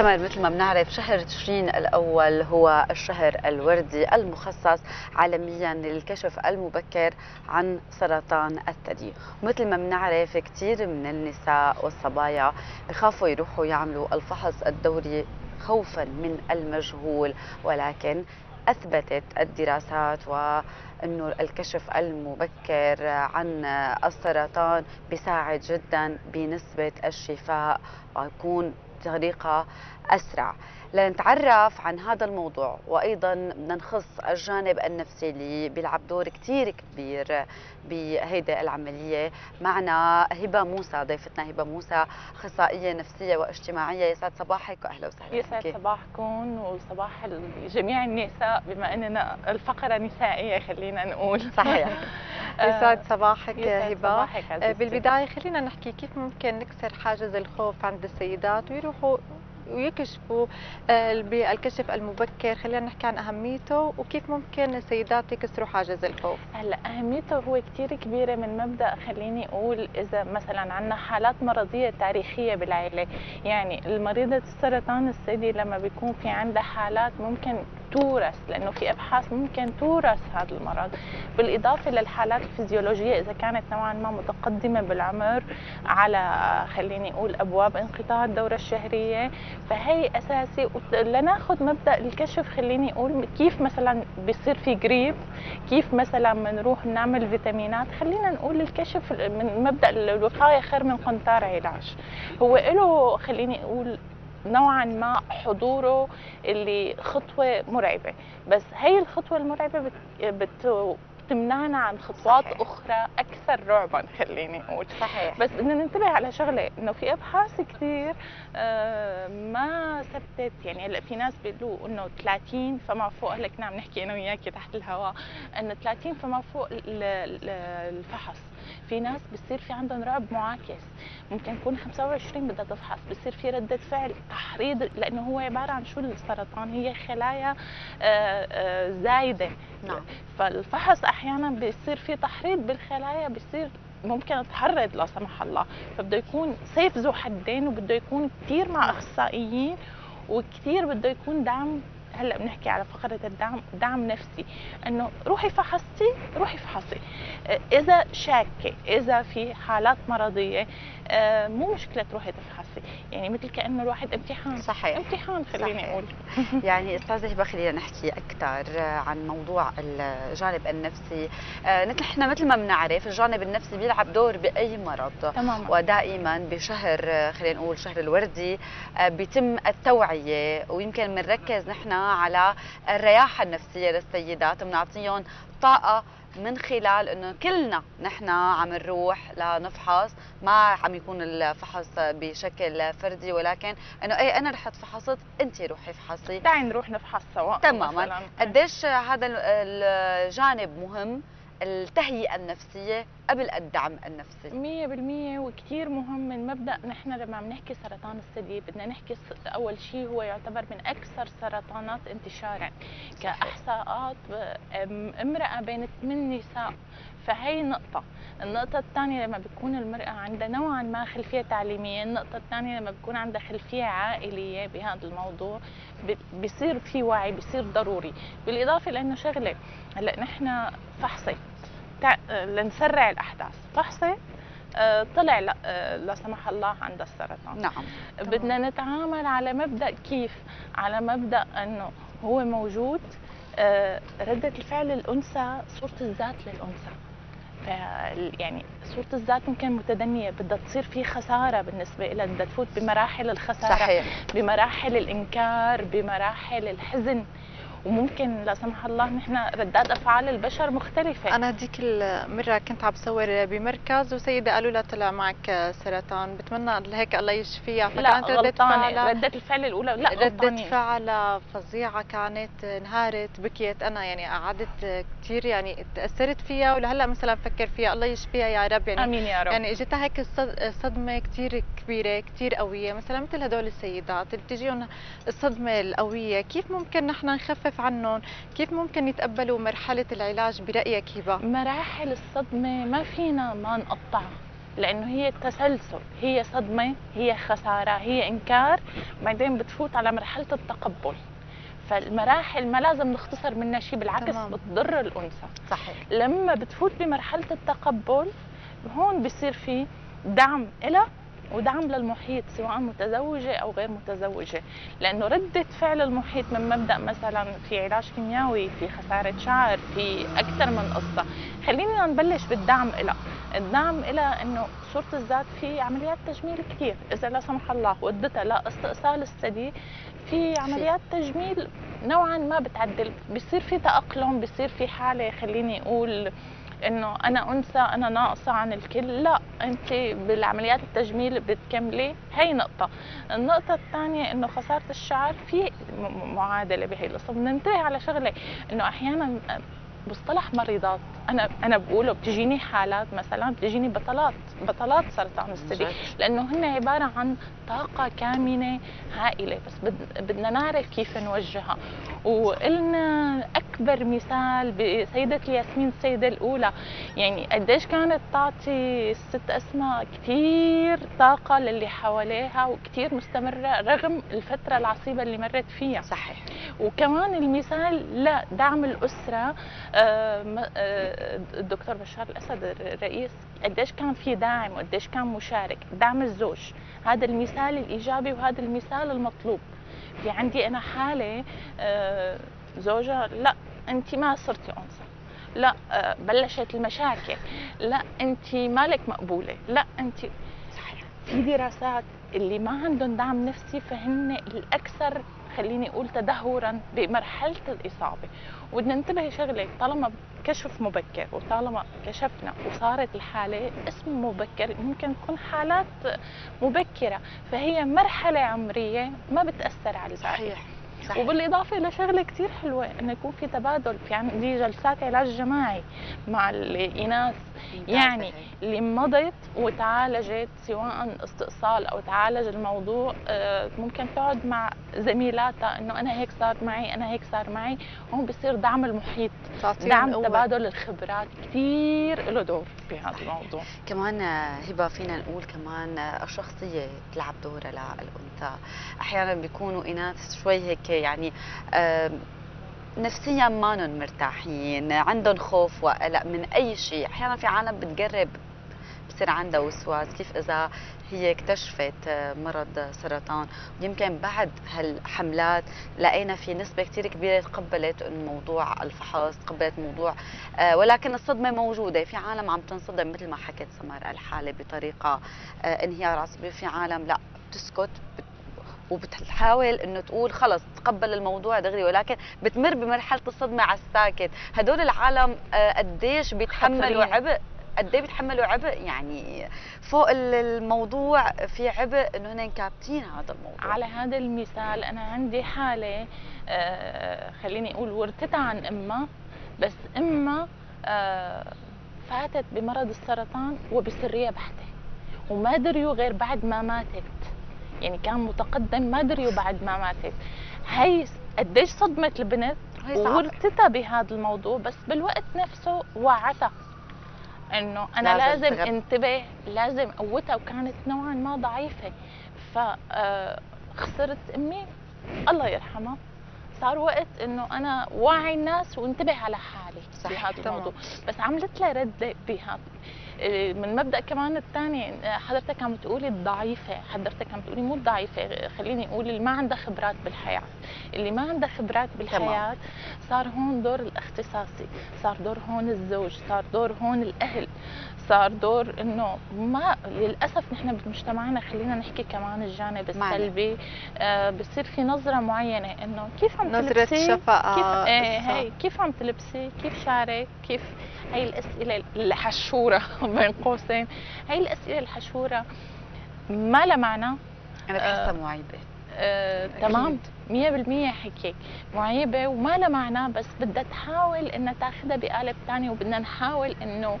سمر مثل ما بنعرف شهر تشرين الأول هو الشهر الوردي المخصص عالميا للكشف المبكر عن سرطان الثدي. ومثل ما بنعرف كثير من النساء والصبايا بخافوا يروحوا يعملوا الفحص الدوري خوفا من المجهول ولكن أثبتت الدراسات وإنه الكشف المبكر عن السرطان بيساعد جدا بنسبة الشفاء ويكون بطريقه أسرع. لنتعرف عن هذا الموضوع وأيضا بدنا نخص الجانب النفسي اللي بيلعب دور كثير كبير بهيدي العملية. معنا هبة موسى ضيفتنا هبة موسى أخصائية نفسية واجتماعية. يسعد صباحك واهلا وسهلا يسعد صباحكم وصباح جميع النساء بما أننا الفقرة نسائيه خلينا نقول. صحيح. يسعد صباحك يسعد هبة. صباحك عزيزتي. بالبداية خلينا نحكي كيف ممكن نكسر حاجز الخوف عند السيدات ويروحوا ويكشفوا آه، بالكشف المبكر. خلينا نحكي عن أهميته وكيف ممكن السيدات يكسروا حاجز الخوف. هلا أهميته هو كثير كبيرة من مبدأ خليني أقول إذا مثلا عندنا حالات مرضية تاريخية بالعائله يعني المريضة السرطان الثدي لما بيكون في عندها حالات ممكن تورث لأنه في أبحاث ممكن تورث هذا المرض. بالإضافة للحالات الفيزيولوجية إذا كانت نوعا ما متقدمة بالعمر على خليني أقول أبواب انقطاع الدورة الشهرية فهي أساسي. لناخذ مبدأ الكشف خليني أقول كيف مثلا بيصير في قريب كيف مثلا بنروح نعمل فيتامينات. خلينا نقول الكشف من مبدأ الوقاية خير من قنطار علاج. هو له خليني أقول نوعا ما حضوره اللي خطوة مرعبة. بس هي الخطوة المرعبة بت... بت... بتمنعنا عن خطوات صحيح. أخرى أكثر رعبا خليني أقول. صحيح. بس بدنا ننتبه على شغلة إنه في أبحاث كثير آه، ما ثبتت. يعني هلأ في ناس بيقولوا إنه 30 فما فوق هلأ كنا عم نحكي أنا وياكي تحت الهواء إنه 30 فما فوق ال- ال- الفحص. في ناس بصير في عندهم رعب معاكس. ممكن يكون 25 بدها تفحص بصير في ردة فعل تحريض لأنه هو عبارة عن شو السرطان؟ هي خلايا آه، آه، زايدة. نعم. فالفحص أحيانا بيصير في تحريض بالخلايا بيصير ممكن تحرض لا سمح الله. فبده يكون سيف ذو حدين وبده يكون كثير مع أخصائيين وكثير بده يكون دعم هلا بنحكي على فقرة الدعم دعم نفسي. إنه روحي فحصتي روحي فحصي. إذا شاكة إذا في حالات مرضية مو مشكلة تروحي تفحصي. يعني مثل كانه الواحد امتحان. صحيح. امتحان خليني صحيح. أقول. يعني استاذه هبه خلينا نحكي أكثر عن موضوع الجانب النفسي. آه، نحن مثل ما بنعرف الجانب النفسي بيلعب دور بأي مرض. تماما. ودائما بشهر آه، خلينا نقول شهر الوردي آه، بيتم التوعية. ويمكن بنركز نحن على الرياحة النفسية للسيدات. بنعطيهم طاقة من خلال إنه كلنا نحن عم نروح لنفحص ما عم يكون الفحص بشكل فردي ولكن إنه اي أنا رحت فحصت أنت روحي فحصي. دعي نروح نفحص سوا تماما. قديش هذا ال- الجانب مهم؟ التهيئة النفسية قبل الدعم النفسي. مية بالمية وكتير مهم من مبدأ نحن لما عم نحكي سرطان الثدي بدنا نحكي أول شيء هو يعتبر من أكثر سرطانات انتشارا كإحصاءات امرأة بين ثمان نساء. فهي نقطة. النقطة الثانية لما بتكون المرأة عندها نوعا ما خلفية تعليمية النقطة الثانية لما بتكون عندها خلفية عائلية بهذا الموضوع بصير في وعي بصير ضروري. بالإضافة لأنه شغلة هلأ نحن فحصي. لنسرع الأحداث فحصت آه، طلع لا, آه، لا سمح الله عندها السرطان. نعم. بدنا نتعامل على مبدأ كيف؟ على مبدأ إنه هو موجود آه، ردة الفعل الأنثى صورة الذات للأنثى. يعني صورة الذات ممكن متدنية بدها تصير في خسارة بالنسبة لها بدها تفوت بمراحل الخسارة صحيح. بمراحل الإنكار بمراحل الحزن. وممكن لا سمح الله نحن ردات أفعال البشر مختلفة. أنا هديك المره كنت عم بصور بمركز وسيدة قالوا لها طلع معك سرطان. بتمنى هيك الله يشفيها. فكانت ردة فعلها ردة الفعل الأولى. لا ردة فعلها فظيعة كانت انهارت بكيت. أنا يعني قعدت كثير يعني تأثرت فيها ولهلأ مثلا بفكر فيها. الله يشفيها يا رب. يعني آمين يا رب. يعني إجتها هيك صدمة كثير كبيرة كثير قوية. مثلا مثل هدول السيدات اللي بتجيهم الصدمة القوية كيف ممكن نحن نخفف عنهم؟ كيف ممكن يتقبلوا مرحلة العلاج برأيك هبة مراحل الصدمة ما فينا ما نقطعها لأنه هي تسلسل هي صدمة هي خسارة هي إنكار بعدين بتفوت على مرحلة التقبل. فالمراحل ما لازم نختصر منها شيء بالعكس تمام. بتضر الأنثى. صحيح. لما بتفوت بمرحلة التقبل هون بصير في دعم إلها ودعم للمحيط سواء متزوجة أو غير متزوجة. لأنه ردة فعل المحيط من مبدأ مثلا في علاج كيميائي في خسارة شعر في أكثر من قصة. خلينا نبلش بالدعم إلها. الدعم إلها أنه صورة الذات في عمليات تجميل كثير إذا لا سمح الله ودتها لأستئصال الثدي في عمليات تجميل نوعا ما بتعدل. بصير في تأقلم بصير في حالة خليني أقول إنه أنا أنثى أنا ناقصة عن الكل. لا أنت بالعمليات التجميل بتكملي. هي نقطة. النقطة الثانية إنه خسارة الشعر في معادله بهي القصة. بننتبه على شغلة إنه أحيانا مصطلح مريضات. أنا أنا بقوله بتجيني حالات مثلا بتجيني بطلات بطلات سرطان الثدي. لأنه هن عبارة عن طاقة كامنة هائلة بس بد- بدنا نعرف كيف نوجهها. وقلنا أكبر مثال بسيدة ياسمين السيدة الأولى. يعني قديش كانت تعطي الست أسماء كثير طاقة للي حواليها وكثير مستمرة رغم الفترة العصيبة اللي مرت فيها. صحيح. وكمان المثال لدعم آه، الدكتور بشار الأسد الرئيس قديش كان في داعم وقديش كان مشارك؟ دعم الزوج. هذا المثال الإيجابي وهذا المثال المطلوب. في عندي أنا حالة آه، زوجها لا أنت ما صرتي أنثى. لا بلشت المشاكل. لا أنت مالك مقبولة. لا أنت صحيح. في دراسات اللي ما عندهم دعم نفسي فهن الأكثر خليني أقول تدهورا بمرحلة الإصابة. وبدنا ننتبه شغلة طالما كشف مبكر وطالما كشفنا وصارت الحالة اسم مبكر ممكن تكون حالات مبكرة. فهي مرحلة عمرية ما بتأثر على الباقي. صحيح. صحيح. وبالإضافة لشغله كثير حلوة إنه يكون في تبادل في عندي جلسات علاج جماعي مع الاناث يعني. اللي مضت وتعالجت سواء استئصال أو تعالج الموضوع آه، ممكن تقعد مع زميلاتها إنه أنا هيك صار معي أنا هيك صار معي. هون بصير دعم المحيط دعم قوة. تبادل الخبرات. كثير له دور بهذا الموضوع. كمان هبة فينا نقول كمان الشخصيه تلعب دورها للأنثى. أحيانا بيكونوا إناث شوي هيك يعني نفسيا ما مرتاحين عندهم خوف وقلق من أي شيء. أحيانا في عالم بتقرب بصير عندها وسواس. كيف إذا هي اكتشفت آه، مرض سرطان؟ يمكن بعد هالحملات لقينا في نسبة كتير كبيرة تقبلت موضوع الفحص تقبلت موضوع آه، ولكن الصدمة موجودة. في عالم عم تنصدم مثل ما حكت سمر الحالة بطريقة آه، انهيار عصبي. في عالم لا بتسكت بت- وبتحاول إنه تقول خلص تقبل الموضوع دغري ولكن بتمر بمرحلة الصدمة على الساكت. هدول العالم آه، قديش بيتحملوا. عبء؟ قد إيه بيتحملوا عبء؟ يعني فوق ال- الموضوع في عبء إنه هن كابتين هذا الموضوع. على هذا المثال أنا عندي حالة آه، خليني أقول ورثتها عن امها بس امها آه، فاتت بمرض السرطان وبسرية بحتة وما دريوا غير بعد ما ماتت. يعني كان متقدم ما دريوا بعد ما ماتت. هي قديش صدمت البنت. وورثتها بهذا الموضوع بس بالوقت نفسه وعتها إنه أنا لازم لازم, تغب- انتبه لازم قوتها وكانت نوعا ما ضعيفة. فخسرت أمي الله يرحمها. صار وقت إنه أنا وعي الناس وانتبه على حالي بهذا. الموضوع. بس عملت لها رد بهذا. من مبدأ كمان الثاني حضرتك عم تقولي الضعيفة حضرتك عم تقولي مو الضعيفة خليني أقول اللي ما عندها خبرات بالحياة. اللي ما عندها خبرات بالحياة صار هون دور الاختصاصي صار دور هون الزوج صار دور هون الأهل صار دور إنه ما للأسف نحن بمجتمعنا خلينا نحكي كمان الجانب. السلبي آه بصير في نظرة معينة إنه كيف عم نظرة تلبسي؟ شفقة كيف إيه قصة. هي كيف عم تلبسي؟ كيف شعرك؟ كيف هي الأسئلة الحشورة؟ بين قوسين هي الأسئلة الحشورة ما لها معنى. أنا بحسها معيبة. آه، تمام. 100% حكيك معيبة وما لها معنى بس بدها تحاول إنها تاخذها بقالب ثاني وبدنا نحاول إنه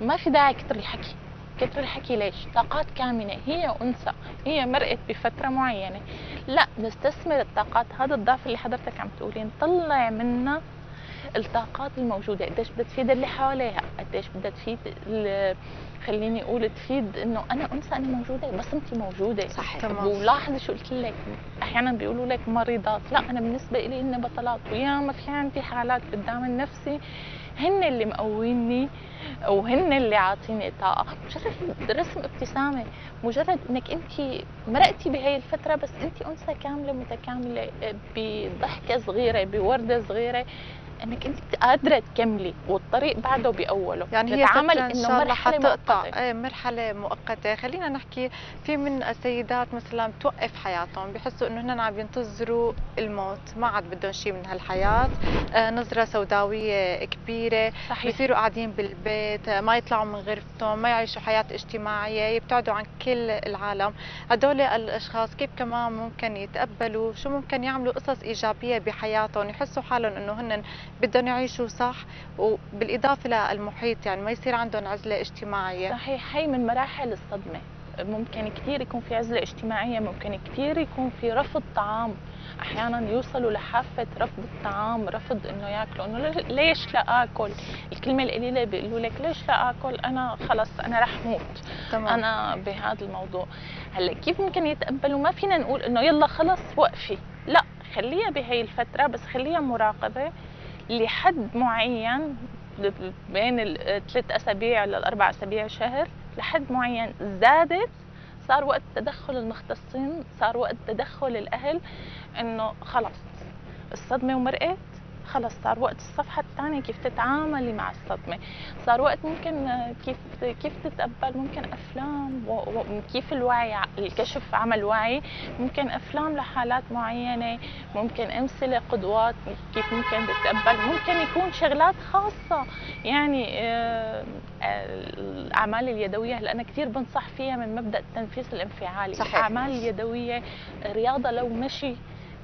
ما في داعي كتر الحكي. كتر الحكي ليش؟ طاقات كامنة. هي أنثى. هي مرقت بفترة معينة. لا نستثمر الطاقات. هذا الضعف اللي حضرتك عم تقولي نطلع منها الطاقات الموجودة. قديش بدها تفيد اللي حواليها. قديش بدها تفيد ال- خليني أقول تفيد إنه أنا انثى أنا موجودة بصمتي موجودة. صحيح تمام. ولاحظي شو قلت لك. أحيانا بيقولوا لك مريضات. لا أنا بالنسبة لي إني بطلات وياما في عندي حالات بالدعم النفسي. هن اللي مقويني وهن اللي عاطيني طاقة. مجرد رسم ابتسامة. مجرد إنك انت مرقتي بهي الفترة بس انت أنثى كاملة متكاملة بضحكة صغيرة بوردة صغيرة. إنك أنت قادرة تكملي والطريق بعده بأوله. يعني هي إن انه مرحلة حتقطع. مؤقتة. إيه مرحلة مؤقتة. خلينا نحكي في من السيدات مثلا بتوقف حياتهم بحسوا إنه هن عم ينتظروا الموت. ما عاد بدهم شيء من هالحياة. آه نظرة سوداوية كبيرة. صحيح. بصيروا قاعدين بالبيت آه، ما يطلعوا من غرفتهم ما يعيشوا حياة اجتماعية يبتعدوا عن كل العالم. هدول الأشخاص كيف كمان ممكن يتقبلوا؟ شو ممكن يعملوا قصص إيجابية بحياتهم؟ يحسوا حالهم إنه هن بدهم يعيشوا صح وبالإضافة للمحيط يعني ما يصير عندهم عزلة اجتماعية. صحيح هي من مراحل الصدمة. ممكن كثير يكون في عزلة اجتماعية ممكن كثير يكون في رفض طعام. أحيانا يوصلوا لحافة رفض الطعام رفض إنه ياكلوا إنه ليش- لا آكل؟ الكلمة القليلة بيقولوا لك ليش لا آكل؟ أنا خلص أنا رح موت. تمام. أنا بهذا الموضوع. هلأ كيف ممكن يتقبلوا؟ ما فينا نقول إنه يلا خلص وقفي. لا خليها بهي الفترة بس خليها مراقبة. لحد معين بين الثلاث أسابيع للاربع أسابيع شهر لحد معين زادت صار وقت تدخل المختصين صار وقت تدخل الأهل إنه خلص الصدمة ومرقت. خلص صار وقت الصفحة الثانية كيف تتعاملي مع الصدمة. صار وقت ممكن كيف كيف تتقبل ممكن أفلام وكيف الوعي الكشف عمل وعي. ممكن أفلام لحالات معينة ممكن أمثلة قدوات كيف ممكن تتقبل. ممكن يكون شغلات خاصة. يعني آه، الأعمال اليدوية هلأ أنا كثير بنصح فيها من مبدأ التنفيس الانفعالي. صحيح. الأعمال اليدوية رياضة لو مشي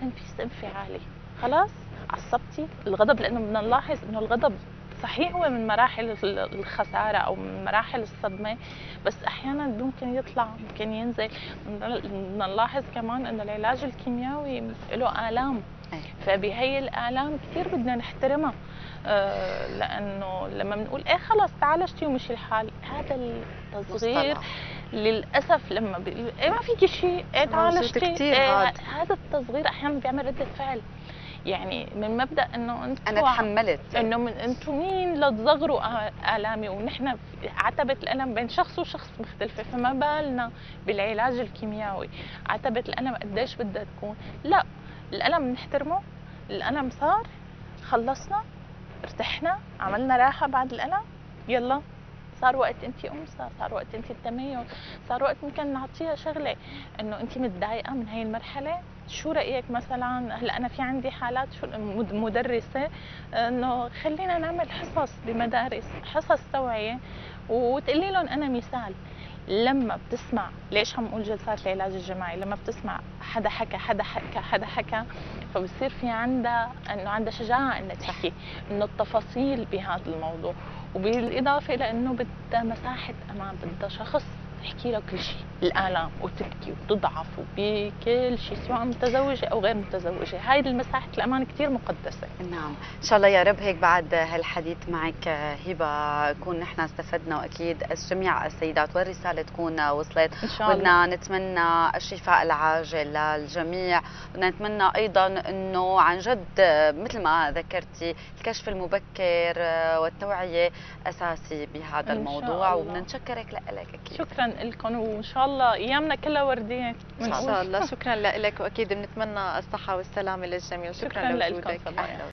تنفيس انفعالي. خلاص؟ عصبتي الغضب لأنه بدنا نلاحظ إنه الغضب صحيح هو من مراحل ال- الخسارة أو من مراحل الصدمة بس أحيانا ممكن يطلع ممكن ينزل بدنا نلاحظ كمان إنه العلاج الكيميائي له آلام. فبهي الآلام كثير بدنا نحترمها آه، لأنه لما بنقول إيه خلص تعالجتي ومشي الحال هذا التصغير. للأسف لما بيقولوا إيه ما فيكي شيء موجود تعالجتي إيه. هذا التصغير أحيانا بيعمل ردة فعل يعني من مبدأ إنه أنتوا أنا تحملت إنه من أنتم مين لتصغروا آ- آلامي ونحن عتبة الألم بين شخص وشخص مختلفة فما بالنا بالعلاج الكيميائي. عتبة الألم قديش بدها تكون؟ لا الألم نحترمه الألم صار خلصنا ارتحنا عملنا راحة بعد الألم يلا. صار وقت انت انثى صار وقت انت التميز صار وقت ممكن نعطيها شغلة. إنه انت متضايقة من هاي المرحلة. شو رأيك مثلا؟ هلأ أنا في عندي حالات شو مد- مدرسة. إنه خلينا نعمل حصص بمدارس حصص توعية وتقولي لهم أنا مثال. لما بتسمع ليش عم أقول جلسات العلاج الجماعي؟ لما بتسمع حدا حكى حدا حكى حدا حكى فبصير في عندها إنه عندها شجاعة إنها تحكي إنه التفاصيل بهذا الموضوع. وبالإضافة إلى انه بدها مساحة أمان بدها شخص يحكي لها كل شيء. الآلام وتبكي وتضعف وبكل شيء سواء متزوجة أو غير متزوجة. هاي المساحة الأمان كثير مقدسة. نعم. إن شاء الله يا رب هيك بعد هالحديث معك هبة نكون نحن استفدنا وأكيد جميع السيدات والرسالة تكون وصلت. إن شاء الله. بدنا نتمنى الشفاء العاجل للجميع. بدنا نتمنى أيضا إنه عن جد مثل ما ذكرتي الكشف المبكر والتوعية أساسي بهذا الموضوع. وبدنا نشكرك لك أكيد. شكرا لكم وإن شاء الله أيامنا كلها وردية. إن شاء الله. شكرا لك وأكيد بنتمنى الصحة والسلامة للجميع. شكرا, شكراً لكم لوجودك